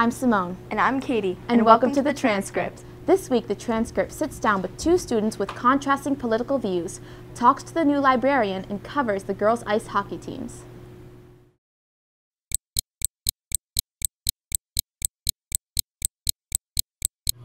I'm Simone. And I'm Katie. And, and welcome, welcome, to, the, the transcript. This week, the transcript sits down with two students with contrasting political views, talks to the new librarian, and covers the girls' ice hockey teams.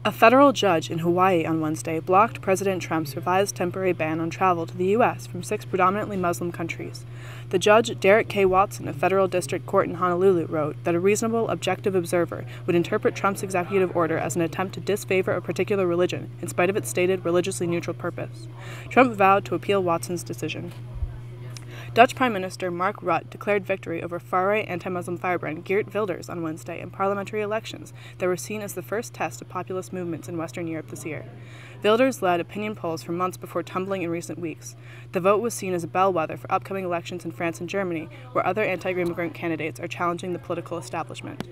A federal judge in Hawaii on Wednesday blocked President Trump's revised temporary ban on travel to the U.S. from six predominantly Muslim countries. The judge, Derrick K. Watson of Federal District Court in Honolulu, wrote that a reasonable, objective observer would interpret Trump's executive order as an attempt to disfavor a particular religion, in spite of its stated religiously neutral purpose. Trump vowed to appeal Watson's decision. Dutch Prime Minister Mark Rutte declared victory over far-right anti-Muslim firebrand Geert Wilders on Wednesday in parliamentary elections that were seen as the first test of populist movements in Western Europe this year. Wilders led opinion polls for months before tumbling in recent weeks. The vote was seen as a bellwether for upcoming elections in France and Germany, where other anti-immigrant candidates are challenging the political establishment.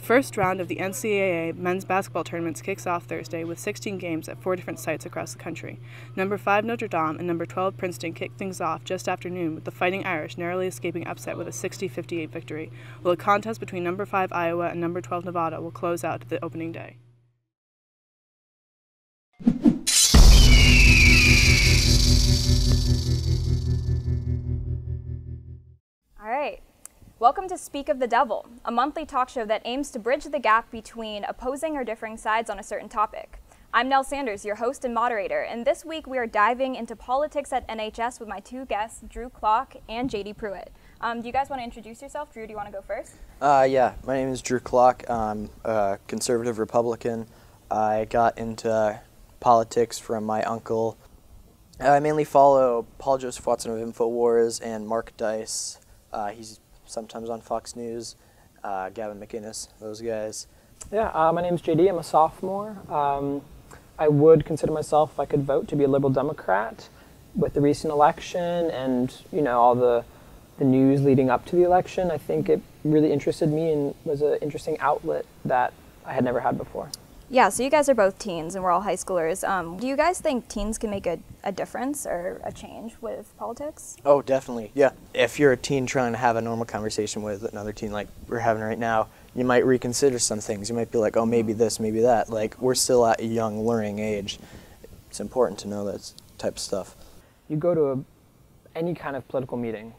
The first round of the NCAA men's basketball tournaments kicks off Thursday with 16 games at four different sites across the country. Number 5 Notre Dame and number 12 Princeton kick things off just after noon with the Fighting Irish narrowly escaping upset with a 60-58 victory, while a contest between number 5 Iowa and number 12 Nevada will close out the opening day. Welcome to Speak of the Devil, a monthly talk show that aims to bridge the gap between opposing or differing sides on a certain topic. I'm Nell Sanders, your host and moderator, and this week we are diving into politics at NHS with my two guests, Drew Clock and JD Pruitt. Um, do you guys want to introduce yourself? Drew, do you want to go first? Uh, yeah, my name is Drew Clock. I'm a conservative Republican. I got into politics from my uncle. I mainly follow Paul Joseph Watson of InfoWars and Mark Dice. Uh, he's sometimes on Fox News, uh, Gavin McInnes, those guys. Yeah, uh, my name's JD. I'm a sophomore. Um, I would consider myself, if I could vote, to be a liberal Democrat. With the recent election and you know all the the news leading up to the election, I think it really interested me and was an interesting outlet that I had never had before. Yeah, so you guys are both teens and we're all high schoolers. Um, do you guys think teens can make a, a difference or a change with politics? Oh, definitely. Yeah. If you're a teen trying to have a normal conversation with another teen like we're having right now, you might reconsider some things. You might be like, oh, maybe this, maybe that. Like, we're still at a young learning age. It's important to know that type of stuff. You go to a, any kind of political meeting,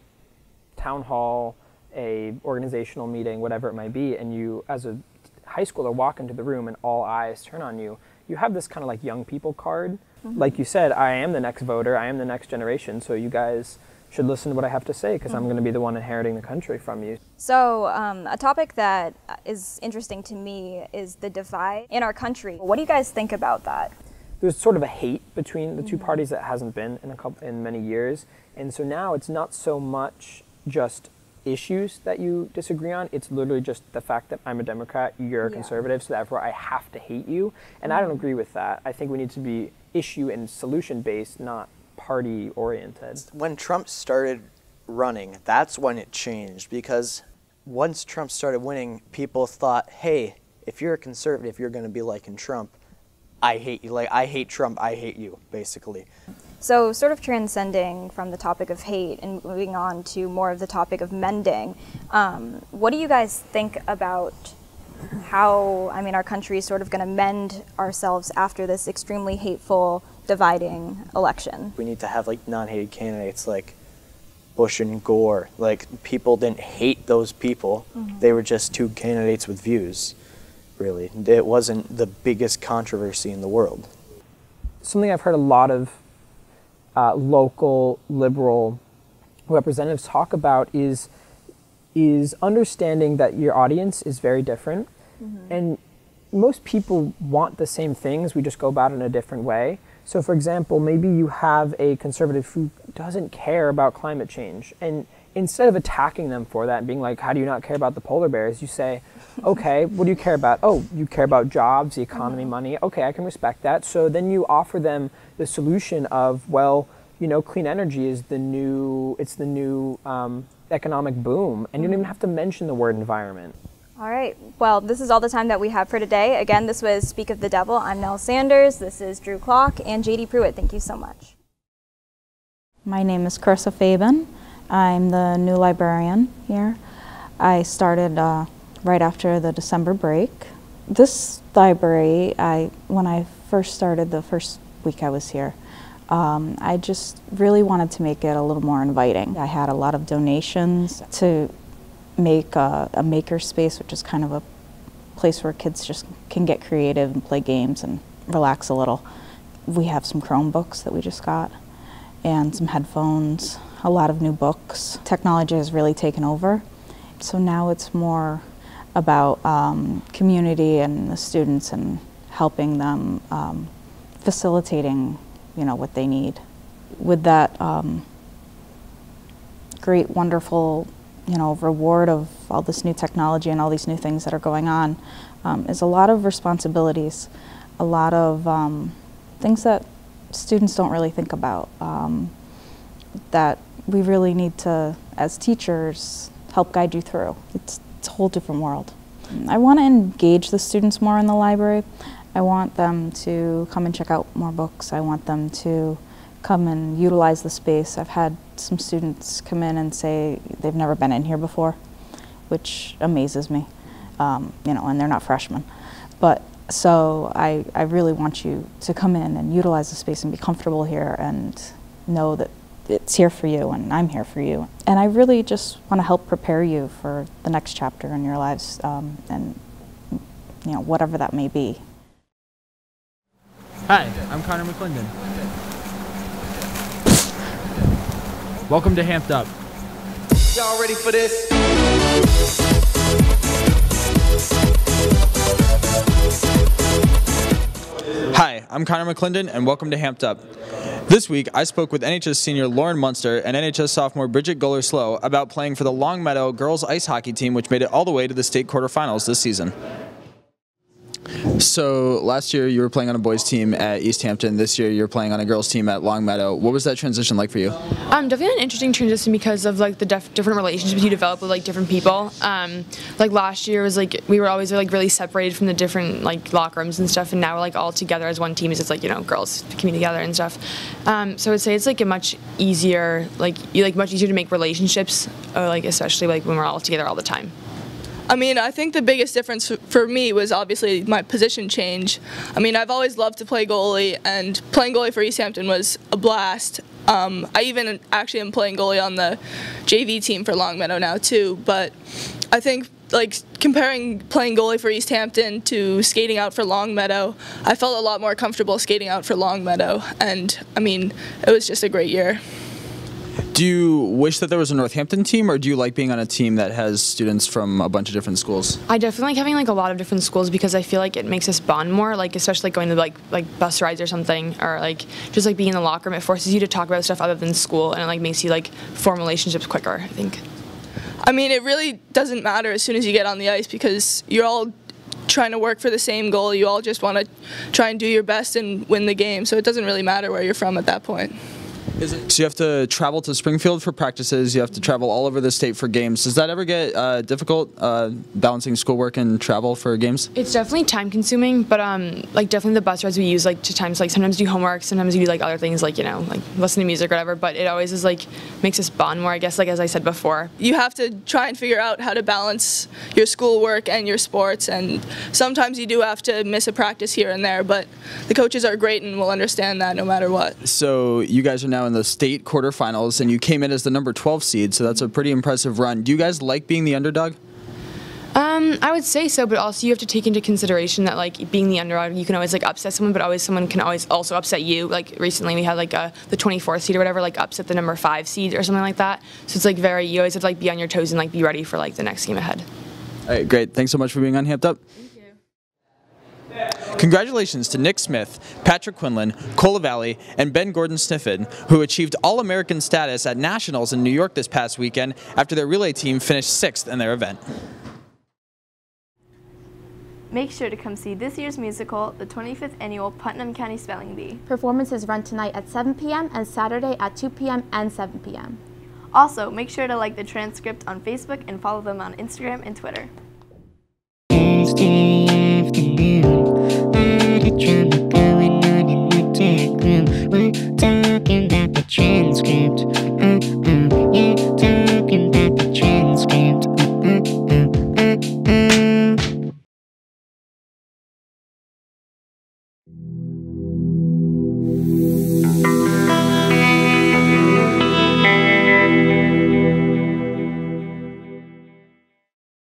town hall, a organizational meeting, whatever it might be, and you, as a high schooler walk into the room and all eyes turn on you, you have this kind of like young people card. Mm-hmm. Like you said, I am the next voter, I am the next generation, so you guys should listen to what I have to say because mm-hmm. I'm going to be the one inheriting the country from you. So, um, a topic that is interesting to me is the divide in our country. What do you guys think about that? There's sort of a hate between the mm-hmm. two parties that hasn't been in a couple in many years, and so now it's not so much just issues that you disagree on. It's literally just the fact that I'm a Democrat, you're a yeah. conservative, so therefore I have to hate you. And mm-hmm. I don't mm-hmm. agree with that. I think we need to be issue and solution based, not party oriented. When Trump started running, that's when it changed because once Trump started winning, people thought, hey, if you're a conservative, you're going to be liking Trump. I hate you. Like, I hate Trump, I hate you, basically. So, sort of transcending from the topic of hate and moving on to more of the topic of mending, um, what do you guys think about how, I mean, our country is sort of going to mend ourselves after this extremely hateful, dividing election? We need to have like non hated candidates like Bush and Gore. Like, people didn't hate those people, mm-hmm. they were just two candidates with views, really. It wasn't the biggest controversy in the world. Something I've heard a lot of uh, local liberal representatives talk about is is understanding that your audience is very different mm-hmm. and most people want the same things we just go about it in a different way so for example maybe you have a conservative who doesn't care about climate change and instead of attacking them for that and being like how do you not care about the polar bears you say okay what do you care about oh you care about jobs the economy mm-hmm. money okay i can respect that so then you offer them the solution of well you know clean energy is the new it's the new um, economic boom and you don't even have to mention the word environment all right. Well, this is all the time that we have for today. Again, this was Speak of the Devil. I'm Nell Sanders. This is Drew Clock and JD Pruitt. Thank you so much. My name is Carissa Fabian. I'm the new librarian here. I started uh, right after the December break. This library, I when I first started the first week I was here, um, I just really wanted to make it a little more inviting. I had a lot of donations to make a, a maker space, which is kind of a place where kids just can get creative and play games and relax a little. We have some Chromebooks that we just got and some headphones, a lot of new books. Technology has really taken over. So now it's more about um, community and the students and helping them, um, facilitating, you know, what they need. With that um, great, wonderful, you know, reward of all this new technology and all these new things that are going on, um, is a lot of responsibilities, a lot of um, things that students don't really think about. Um, that we really need to, as teachers, help guide you through. It's, it's a whole different world. I want to engage the students more in the library. I want them to come and check out more books. I want them to come and utilize the space. I've had some students come in and say they've never been in here before, which amazes me. Um, you know, and they're not freshmen. But so I, I really want you to come in and utilize the space and be comfortable here and know that it's here for you and I'm here for you. And I really just want to help prepare you for the next chapter in your lives um, and you know whatever that may be. Hi, I'm Connor McClendon. Welcome to Hamped Up. Y'all ready for this? Hi, I'm Connor McClendon, and welcome to Hamped Up. This week, I spoke with NHS senior Lauren Munster and NHS sophomore Bridget Guller Slow about playing for the Longmeadow girls ice hockey team, which made it all the way to the state quarterfinals this season. So last year you were playing on a boys team at East Hampton. This year you're playing on a girls team at Longmeadow. What was that transition like for you? Um, definitely an interesting transition because of like the different relationships you develop with like different people. Um, like last year was like we were always like really separated from the different like locker rooms and stuff, and now we're like all together as one team. It's just like you know girls coming together and stuff. Um, so I'd say it's like a much easier like you like much easier to make relationships, or like especially like when we're all together all the time. I mean, I think the biggest difference for me was obviously my position change. I mean, I've always loved to play goalie, and playing goalie for East Hampton was a blast. Um, I even actually am playing goalie on the JV team for Longmeadow now too. But I think like comparing playing goalie for East Hampton to skating out for Longmeadow, I felt a lot more comfortable skating out for Longmeadow, and I mean, it was just a great year. Do you wish that there was a Northampton team, or do you like being on a team that has students from a bunch of different schools? I definitely like having like a lot of different schools because I feel like it makes us bond more. Like especially like going to like like bus rides or something, or like just like being in the locker room. It forces you to talk about stuff other than school, and it like makes you like form relationships quicker. I think. I mean, it really doesn't matter as soon as you get on the ice because you're all trying to work for the same goal. You all just want to try and do your best and win the game. So it doesn't really matter where you're from at that point. So you have to travel to Springfield for practices. You have to travel all over the state for games. Does that ever get uh, difficult uh, balancing schoolwork and travel for games? It's definitely time consuming, but um, like definitely the bus rides we use like to times like sometimes do homework, sometimes you do like other things like you know like listen to music or whatever. But it always is like makes us bond more. I guess like as I said before. You have to try and figure out how to balance your schoolwork and your sports, and sometimes you do have to miss a practice here and there. But the coaches are great and will understand that no matter what. So you guys are now in the state quarterfinals, and you came in as the number 12 seed, so that's a pretty impressive run. Do you guys like being the underdog? Um, I would say so, but also you have to take into consideration that like being the underdog, you can always like upset someone, but always someone can always also upset you. Like recently, we had like a the 24th seed or whatever, like upset the number five seed or something like that. So it's like very you always have to like be on your toes and like be ready for like the next game ahead. All right, great. Thanks so much for being on Hamped Up. Congratulations to Nick Smith, Patrick Quinlan, Cola Valley, and Ben Gordon Sniffen, who achieved All-American status at Nationals in New York this past weekend after their relay team finished sixth in their event. Make sure to come see this year's musical, the 25th Annual Putnam County Spelling Bee. Performances run tonight at 7 p.m. and Saturday at 2 p.m. and 7 p.m. Also, make sure to like the transcript on Facebook and follow them on Instagram and Twitter.